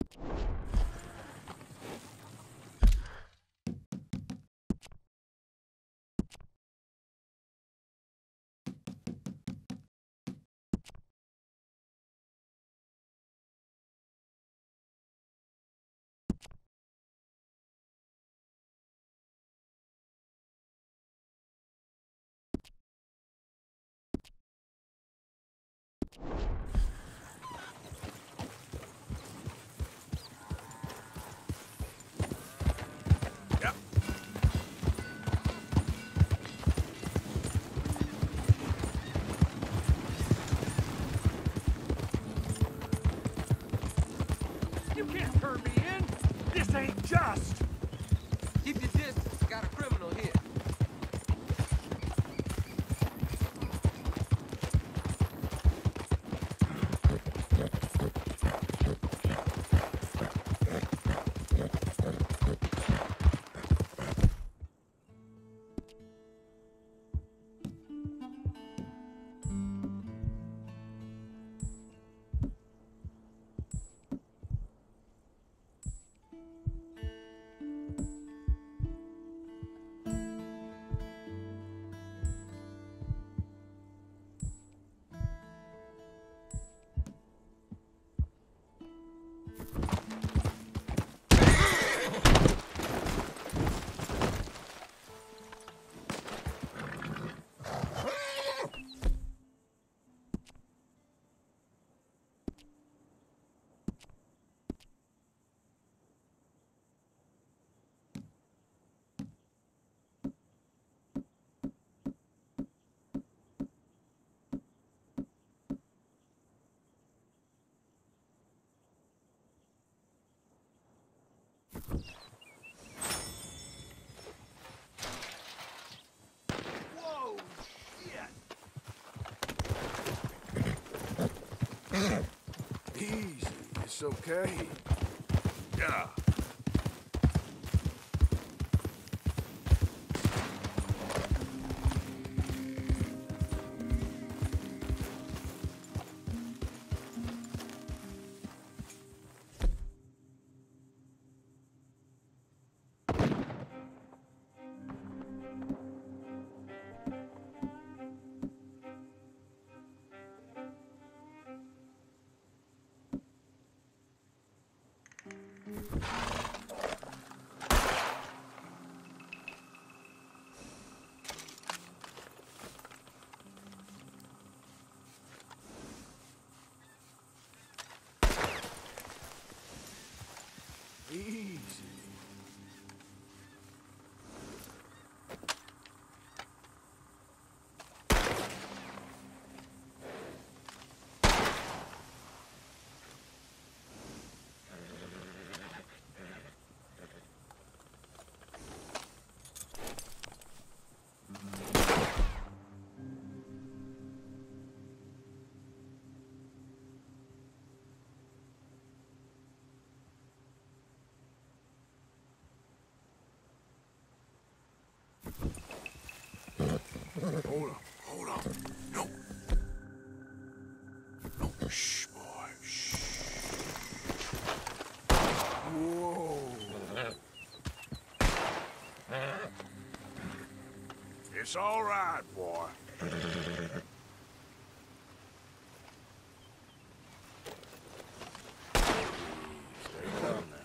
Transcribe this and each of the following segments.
You just! It's okay. Yeah. Hold on, hold on. No. No, shh, boy, shh. Whoa. It's all right, boy. Stay calm now.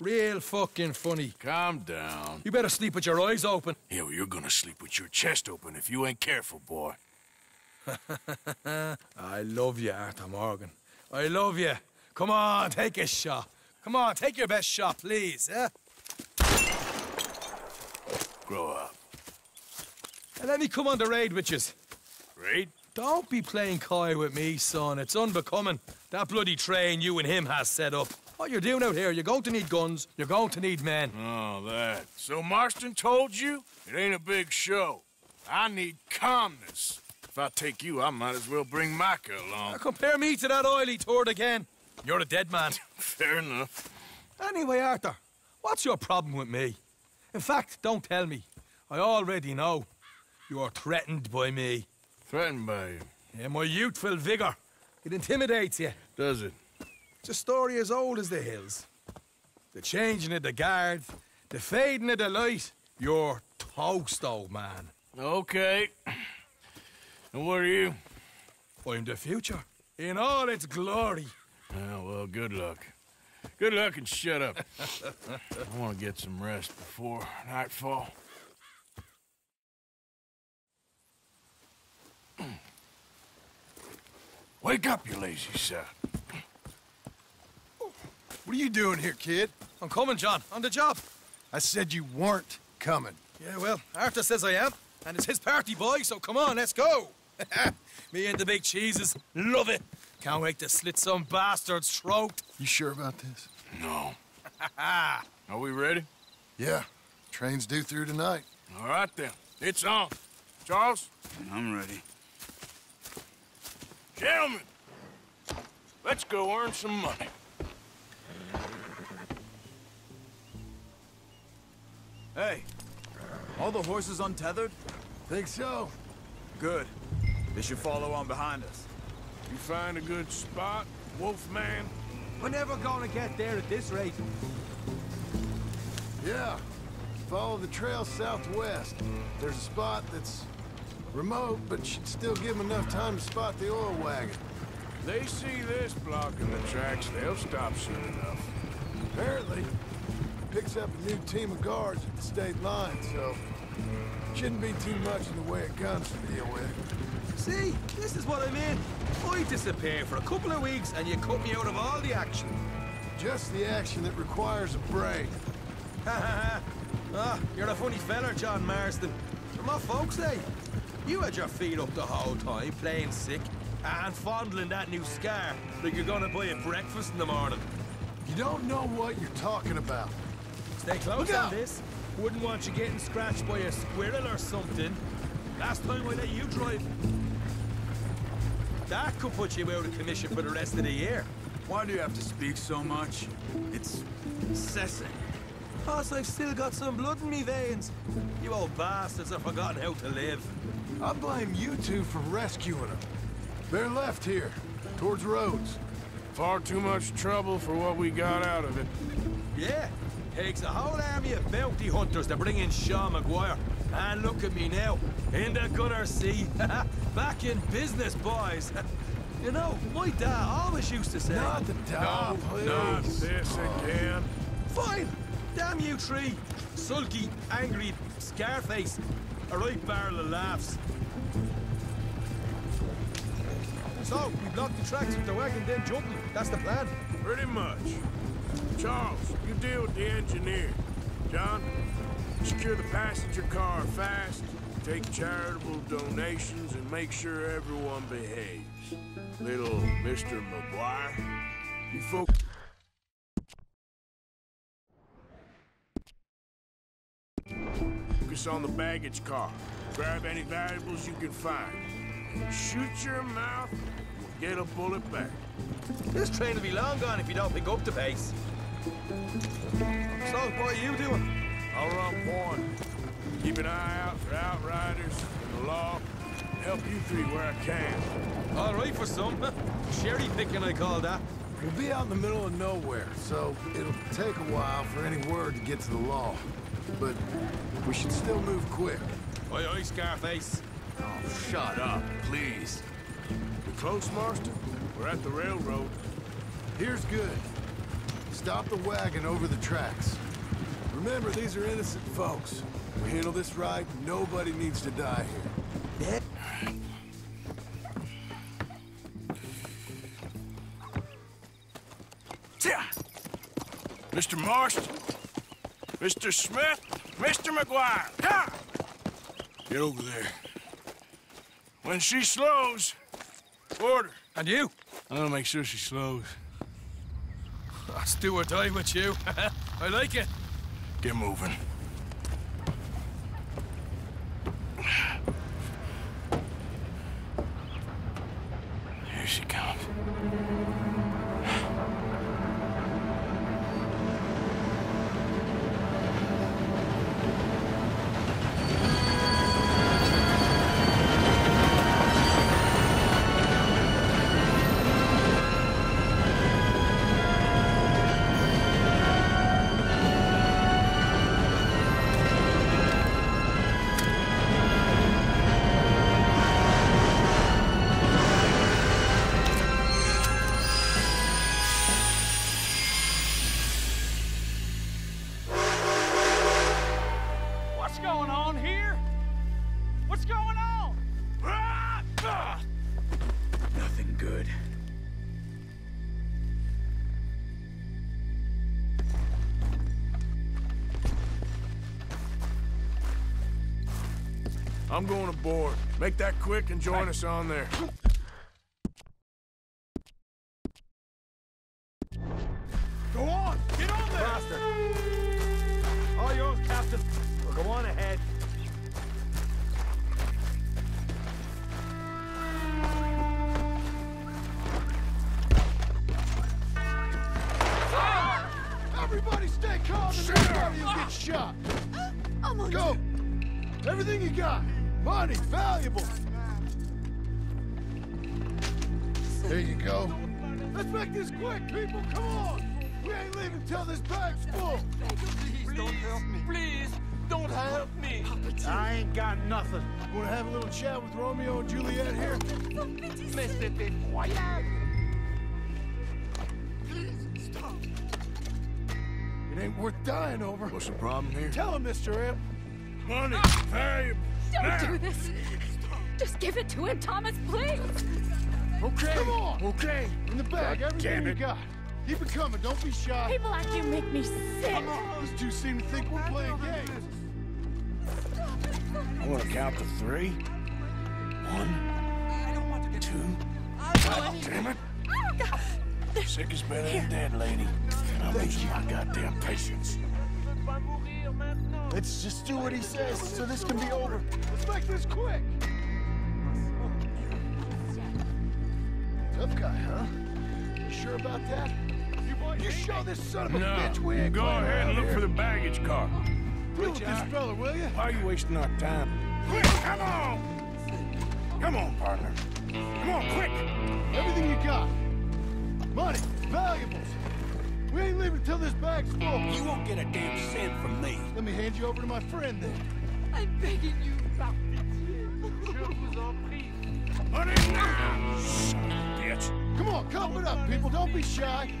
Real fucking funny. Calm down. You better sleep with your eyes open. Yeah, well, you're gonna sleep with your chest open if you ain't careful, boy. I love you, Arthur Morgan. I love you. Come on, take a shot. Come on, take your best shot, please, eh? grow up. And let me come on the raid with. Raid? Don't be playing coy with me, son. It's unbecoming. That bloody train you and him has set up. What you're doing out here, you're going to need guns, you're going to need men. Oh, that. So Marston told you? It ain't a big show. I need calmness. If I take you, I might as well bring Micah Now along. compare me to that oily turd again. You're a dead man. Fair enough. Anyway, Arthur, what's your problem with me? In fact, don't tell me. I already know. You're threatened by me. Threatened by you. Yeah, my youthful vigor. It intimidates you. Does it? It's a story as old as the hills. The changing of the guard, the fading of the light. You're toast, old man. Okay. And what are you? I'm the future. In all its glory. Oh, well, good luck. Good luck and shut up. I want to get some rest before nightfall. Wake up, you lazy son. What are you doing here, kid? I'm coming, John. On the job. I said you weren't coming. Yeah, well, Arthur says I am. And it's his party, boy, so come on, let's go. Me and the big cheeses. Love it. Can't wait to slit some bastard's throat. You sure about this? No. Are we ready? Yeah. Train's due through tonight. All right, then. It's on. Charles? I'm ready. Gentlemen, let's go earn some money. All the horses untethered? Think so? Good. They should follow on behind us. You find a good spot, Wolfman? We're never gonna get there at this rate. Yeah. Follow the trail southwest. There's a spot that's remote, but should still give 'em enough time to spot the oil wagon. They see this blocking the tracks, they'll stop soon enough. Apparently, picks up a new team of guards at the state line, so shouldn't be too much in the way of guns to deal with. See, this is what I mean. I disappear for a couple of weeks and you cut me out of all the action. Just the action that requires a break. Ha ha ha. Ah, you're a funny feller, John Marston. But my folks say, you had your feet up the whole time, playing sick, and fondling that new scar like you're gonna buy a breakfast in the morning. You don't know what you're talking about. Stay close Look on out! this. Wouldn't want you getting scratched by a squirrel or something. Last time I let you drive. That could put you out of commission for the rest of the year. Why do you have to speak so much? It's incessant. Plus, I've still got some blood in me veins. You old bastards have forgotten how to live. I blame you two for rescuing them. They're left here, towards Rhodes. Far too much trouble for what we got out of it. Yeah, takes a whole army of bounty hunters to bring in Sean McGuire. And look at me now, in the gunner sea. Back in business, boys. you know, my dad always used to say... Not the dog, please. Not this again. Oh. Fine! Damn you three! Sulky, angry, Scarface. A right barrel of laughs. So, we block the tracks with the wagon, then jumping. That's the plan. Pretty much. Charles, you deal with the engineer. John, secure the passenger car fast, take charitable donations, and make sure everyone behaves. Little Mr. McGuire, you folks... Focus on the baggage car. Grab any valuables you can find. Shoot your mouth, get a bullet back. This train will be long gone if you don't pick up the pace. So, what are you doing? I'll run point. Keep an eye out for outriders and the law. Help you three where I can. All right for some. Cherry picking, I call that. We'll be out in the middle of nowhere, so it'll take a while for any word to get to the law. But we should still move quick. Oi, oi, Scarface. Oh, shut up, please. You close, Marston? We're at the railroad. Here's good. Stop the wagon over the tracks. Remember, these are innocent folks. We handle this right, nobody needs to die here. Mr. Marston? Mr. Smith? Mr. McGuire, come! Get over there. When she slows, order. And you? I'm gonna make sure she slows. Let's do or die with you. I like it. Get moving. What's going on? Nothing good. I'm going aboard. Make that quick and join us on there. And everybody will get shot. Go! Everything you got. Money, valuable. There you go. Let's make this quick, people. Come on. We ain't leaving till this bag's full. Please don't help me. Please don't help me. I ain't got nothing. Want to have a little chat with Romeo and Juliet here? Mais c'est effroyable. Ain't worth dying over. What's the problem here? Tell him, Mr. M. Money, valuable. Ah! Don't do this. Just give it to him, Thomas, please. Okay. Come on. Okay. In the bag, God everything damn you got. Keep it coming. Don't be shy. People like you make me sick. Come on. These two seem to think we're playing games. I'm gonna count to three. One, two. God damn it. Ah! Sick is better than dead, lady. I'm losing my goddamn patience. Let's just do what he says so this can be over. Let's make this quick. Tough guy, huh? You sure about that? You show this son of a No, bitch we ain't go ahead and look here. for the baggage car. Deal with this fella, will you? Why are you wasting our time? Quick, come on! Come on, partner. Come on, quick! Everything you got. Money, valuables. We ain't leaving till this bag's full. You won't get a damn cent from me. Let me hand you over to my friend then. I'm begging you. Money now! Son of a bitch. Come on, cup it up, people. Don't be shy.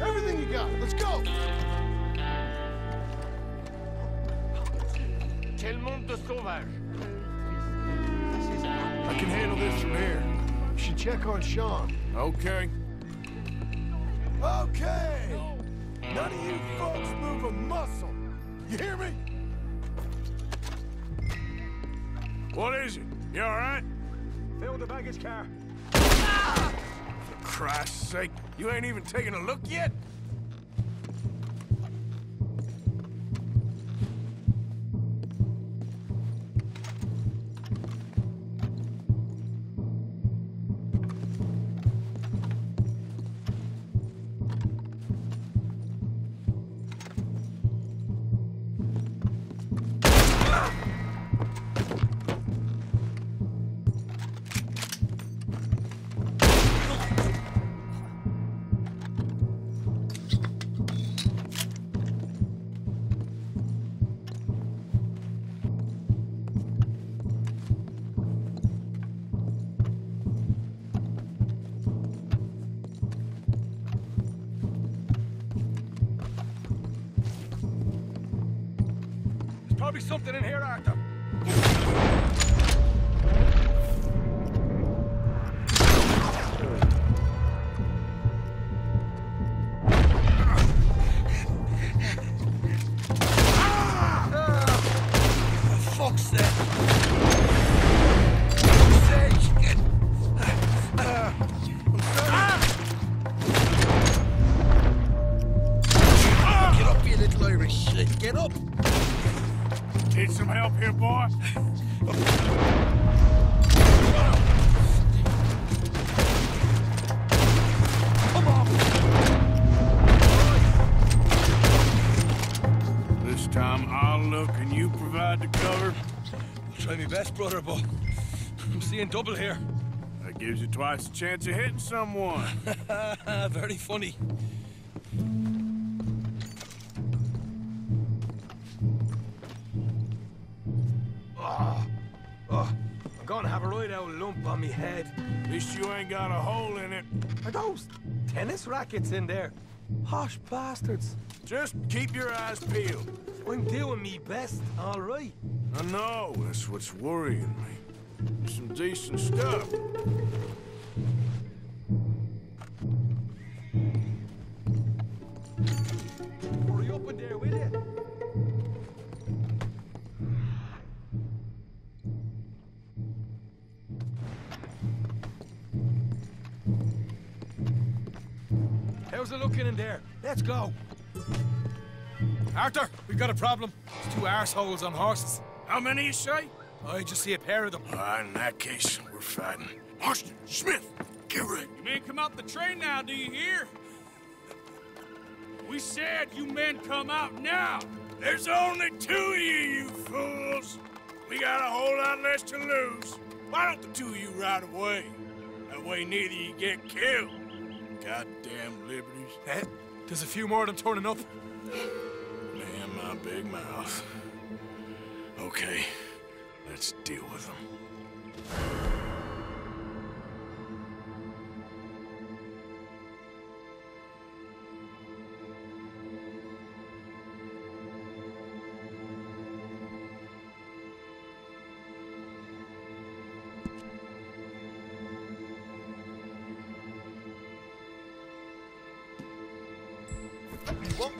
Everything you got. Let's go. Quel monde de sauvages. I can handle this from here. You should check on Sean. Okay. Okay. None of you folks move a muscle. You hear me? What is it? You all right? Fill the baggage car. For Christ's sake, you ain't even taken a look yet? Probably something in here, Arthur. here, boss. Come on. This time I'll look and you provide the cover. I'll try my best, brother, but I'm seeing double here. That gives you twice the chance of hitting someone. Very funny. Gonna have a right old lump on me head. At least you ain't got a hole in it. Are those tennis rackets in there? Posh bastards. Just keep your eyes peeled. I'm doing me best, all right. I know, that's what's worrying me. Some decent stuff. Go. Arthur, we've got a problem. There's two arseholes on horses. How many you say? I just see a pair of them. Ah, in that case, we're fighting. Marston, Smith, get ready. You men come out the train now, do you hear? We said you men come out now. There's only two of you, you fools. We got a whole lot less to lose. Why don't the two of you ride away? That way neither you get killed. Goddamn liberties. There's a few more of them turning up. Man, my big mouth. Okay, let's deal with them.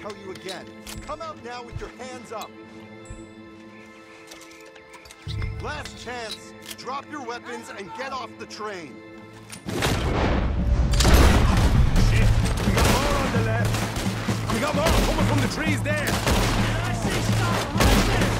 Tell you again. Come out now with your hands up. Last chance. Drop your weapons and get off the train. We got more on the left. We got more coming from the trees there. Get